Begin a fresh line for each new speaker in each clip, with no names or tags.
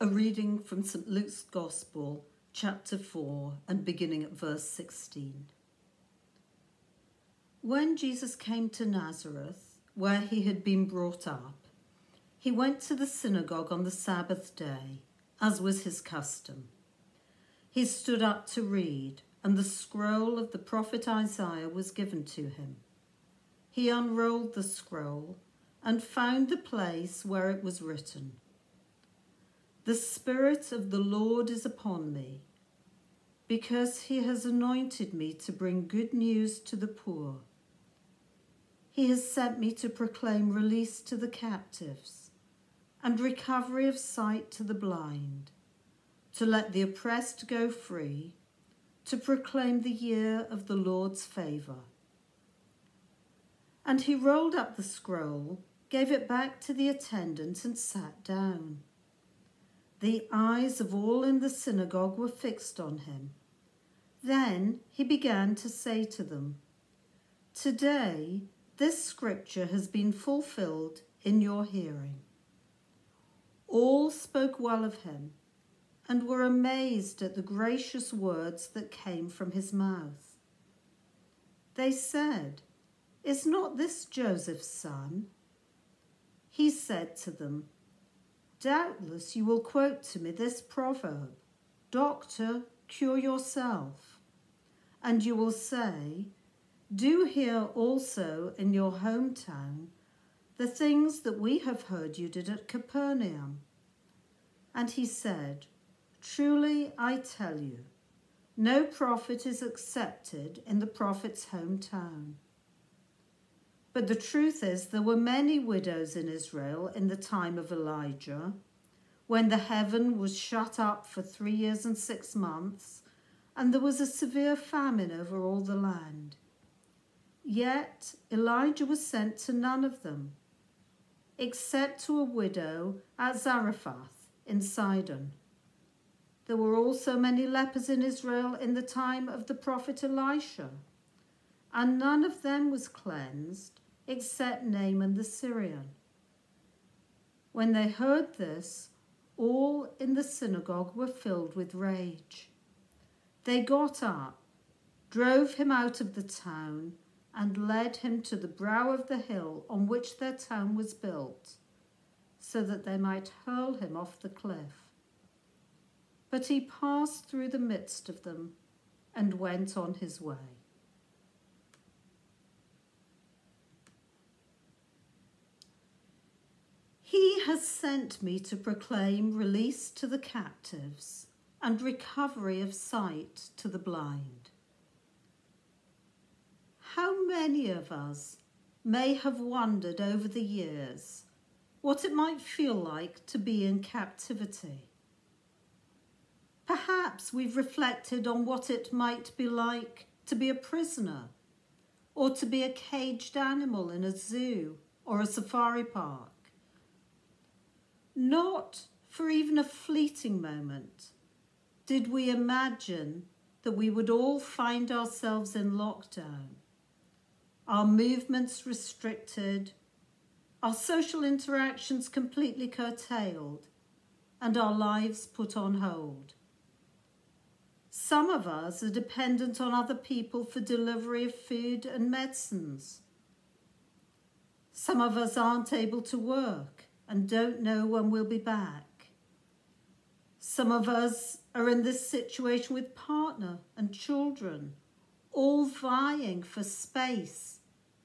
A reading from St Luke's Gospel, chapter 4, and beginning at verse 16. When Jesus came to Nazareth, where he had been brought up, he went to the synagogue on the Sabbath day, as was his custom. He stood up to read, and the scroll of the prophet Isaiah was given to him. He unrolled the scroll and found the place where it was written The Spirit of the Lord is upon me, because he has anointed me to bring good news to the poor. He has sent me to proclaim release to the captives and recovery of sight to the blind, to let the oppressed go free, to proclaim the year of the Lord's favour. And he rolled up the scroll, gave it back to the attendant, and sat down. The eyes of all in the synagogue were fixed on him. Then he began to say to them, Today this scripture has been fulfilled in your hearing. All spoke well of him and were amazed at the gracious words that came from his mouth. They said, Is not this Joseph's son? He said to them, Doubtless you will quote to me this proverb Doctor, cure yourself. And you will say, Do here also in your hometown the things that we have heard you did at Capernaum. And he said, Truly I tell you, no prophet is accepted in the prophet's hometown. But the truth is, there were many widows in Israel in the time of Elijah, when the heaven was shut up for three years and six months, and there was a severe famine over all the land. Yet Elijah was sent to none of them, except to a widow at Zarephath in Sidon. There were also many lepers in Israel in the time of the prophet Elisha, and none of them was cleansed except Naaman the Syrian. When they heard this, all in the synagogue were filled with rage. They got up, drove him out of the town, and led him to the brow of the hill on which their town was built, so that they might hurl him off the cliff. But he passed through the midst of them and went on his way. He has sent me to proclaim release to the captives and recovery of sight to the blind. How many of us may have wondered over the years what it might feel like to be in captivity? Perhaps we've reflected on what it might be like to be a prisoner or to be a caged animal in a zoo or a safari park. Not for even a fleeting moment did we imagine that we would all find ourselves in lockdown, our movements restricted, our social interactions completely curtailed, and our lives put on hold. Some of us are dependent on other people for delivery of food and medicines. Some of us aren't able to work and don't know when we'll be back. Some of us are in this situation with partner and children, all vying for space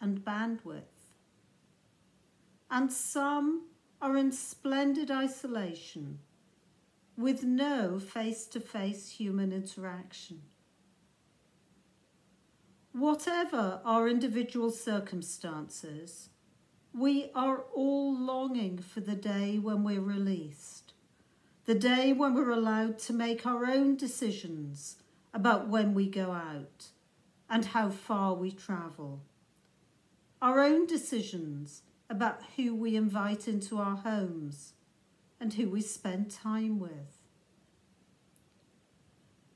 and bandwidth. And some are in splendid isolation with no face to face human interaction. Whatever our individual circumstances, we are all longing for the day when we're released, the day when we're allowed to make our own decisions about when we go out and how far we travel, our own decisions about who we invite into our homes and who we spend time with.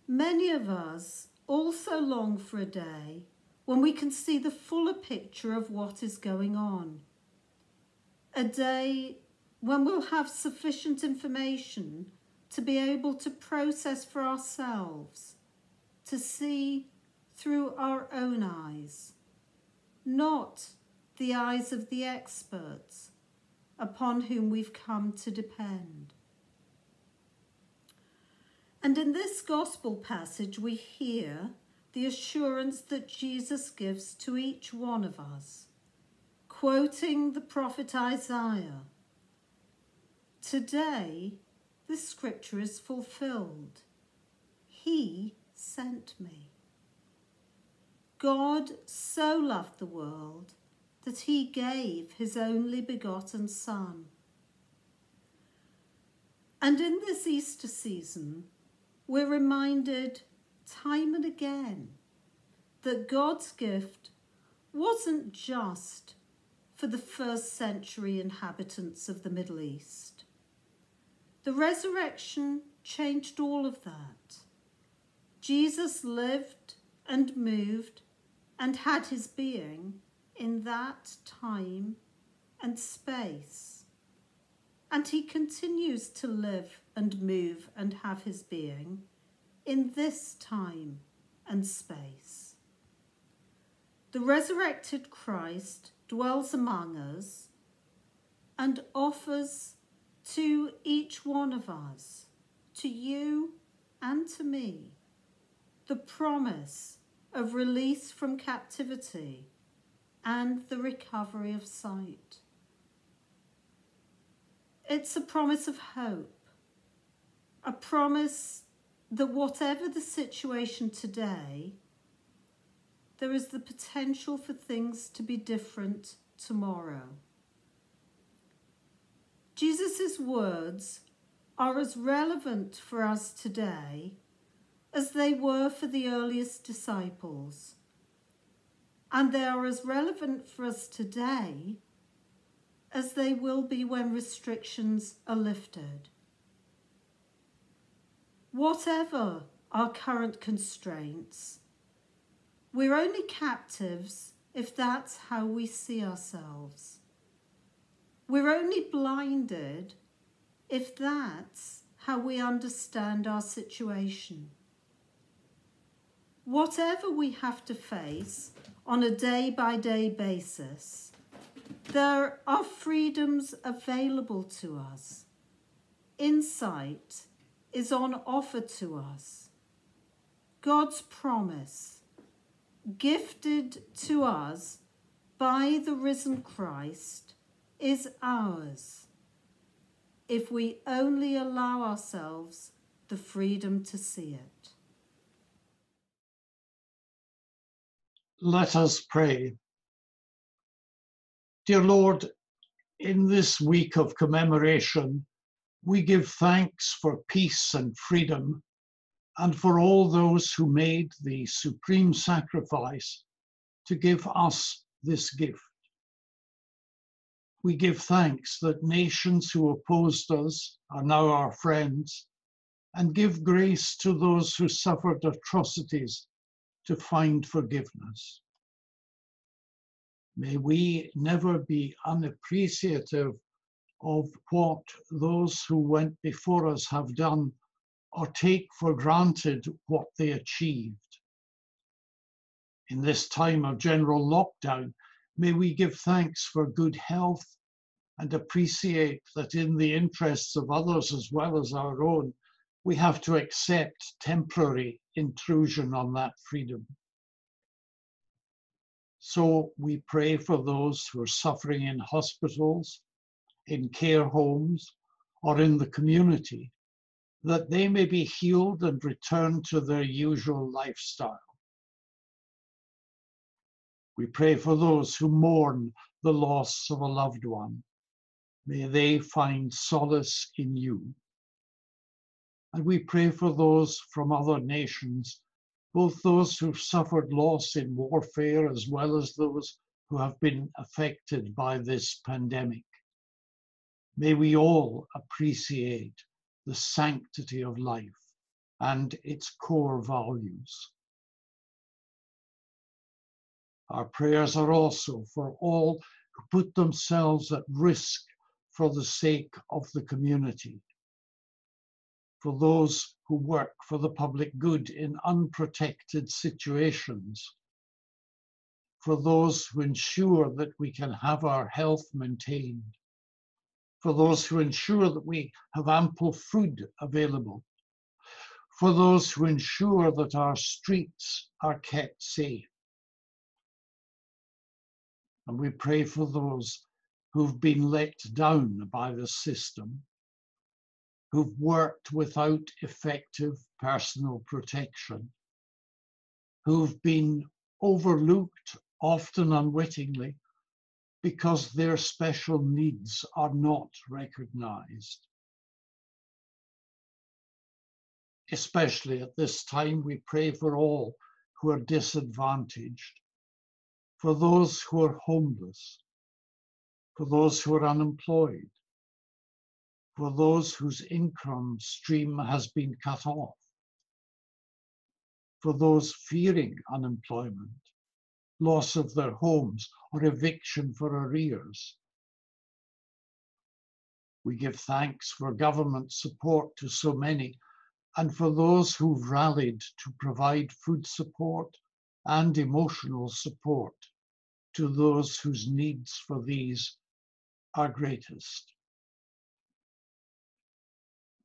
Many of us also long for a day when we can see the fuller picture of what is going on. A day when we'll have sufficient information to be able to process for ourselves, to see through our own eyes, not the eyes of the experts upon whom we've come to depend. And in this gospel passage, we hear the assurance that Jesus gives to each one of us, quoting the prophet Isaiah Today, this scripture is fulfilled. He sent me. God so loved the world that he gave his only begotten Son. And in this Easter season, we're reminded time and again that God's gift wasn't just for the first century inhabitants of the Middle East. The resurrection changed all of that. Jesus lived and moved and had his being in that time and space. And he continues to live and move and have his being in this time and space. The resurrected Christ dwells among us and offers to each one of us, to you and to me, the promise of release from captivity and the recovery of sight. It's a promise of hope, a promise that whatever the situation today, there is the potential for things to be different tomorrow. Jesus' words are as relevant for us today as they were for the earliest disciples. And they are as relevant for us today as they will be when restrictions are lifted. Whatever our current constraints, we're only captives if that's how we see ourselves. We're only blinded if that's how we understand our situation. Whatever we have to face on a day by day basis, there are freedoms available to us. Insight is on offer to us. God's promise, gifted to us by the risen Christ, is ours if we only allow ourselves the freedom to see it.
Let us pray. Dear Lord, in this week of commemoration, we give thanks for peace and freedom and for all those who made the supreme sacrifice to give us this gift we give thanks that nations who opposed us are now our friends, and give grace to those who suffered atrocities to find forgiveness. May we never be unappreciative of what those who went before us have done or take for granted what they achieved. In this time of general lockdown, May we give thanks for good health and appreciate that in the interests of others as well as our own, we have to accept temporary intrusion on that freedom. So we pray for those who are suffering in hospitals, in care homes, or in the community, that they may be healed and return to their usual lifestyle. We pray for those who mourn the loss of a loved one. May they find solace in you. And we pray for those from other nations, both those who've suffered loss in warfare as well as those who have been affected by this pandemic. May we all appreciate the sanctity of life and its core values. Our prayers are also for all who put themselves at risk for the sake of the community. for those who work for the public good in unprotected situations, for those who ensure that we can have our health maintained, for those who ensure that we have ample food available, for those who ensure that our streets are kept safe. And we pray for those who've been let down by the system, who've worked without effective personal protection, who've been overlooked, often unwittingly, because their special needs are not recognized. Especially at this time, we pray for all who are disadvantaged, for those who are homeless, for those who are unemployed, for those whose income stream has been cut off, for those fearing unemployment, loss of their homes, or eviction for arrears. We give thanks for government support to so many and for those who've rallied to provide food support and emotional support to those whose needs for these are greatest.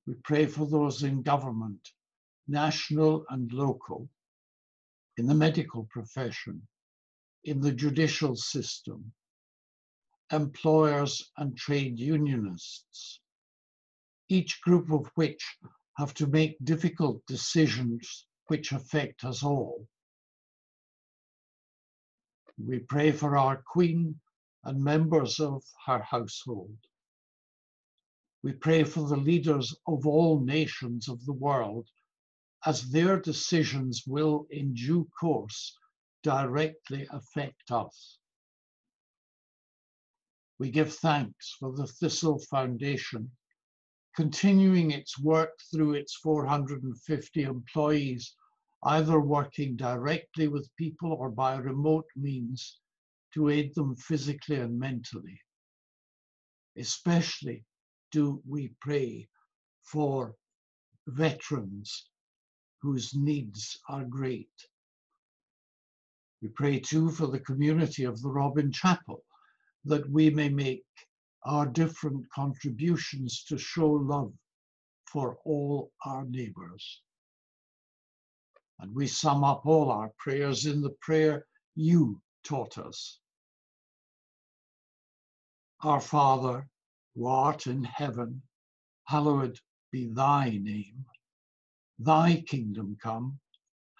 We pray for those in government, national and local, in the medical profession, in the judicial system, employers and trade unionists, each group of which have to make difficult decisions which affect us all. We pray for our Queen and members of her household. We pray for the leaders of all nations of the world as their decisions will in due course directly affect us. We give thanks for the Thistle Foundation continuing its work through its 450 employees, either working directly with people or by remote means to aid them physically and mentally. Especially do we pray for veterans whose needs are great. We pray too for the community of the Robin Chapel that we may make our different contributions to show love for all our neighbors. And we sum up all our prayers in the prayer you taught us. Our Father, who art in heaven, hallowed be thy name. Thy kingdom come,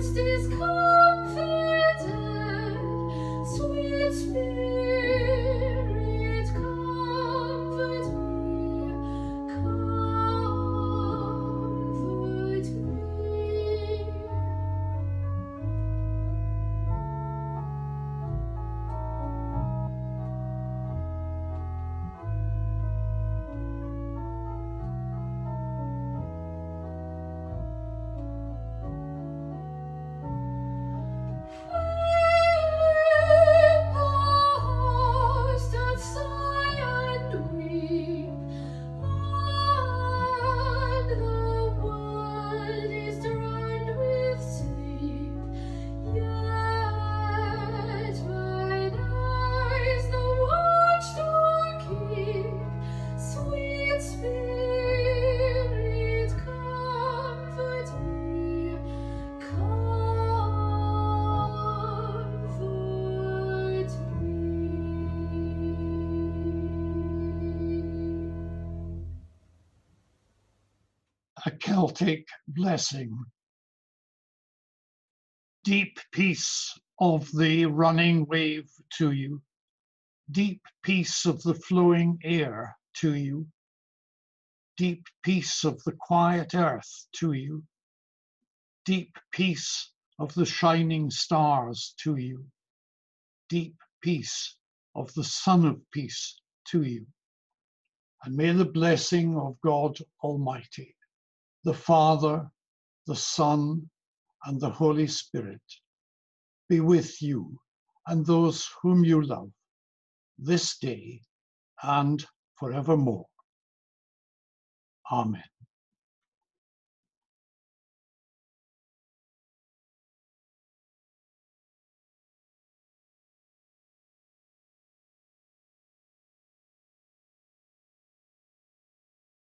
midst is calm. A Celtic blessing. Deep peace of the running wave to you, deep peace of the flowing air to you, deep peace of the quiet earth to you, deep peace of the shining stars to you, deep peace of the Son of Peace to you. And may the blessing of God Almighty, the Father, the Son, and the Holy Spirit be with you and those whom you love this day and forevermore. Amen.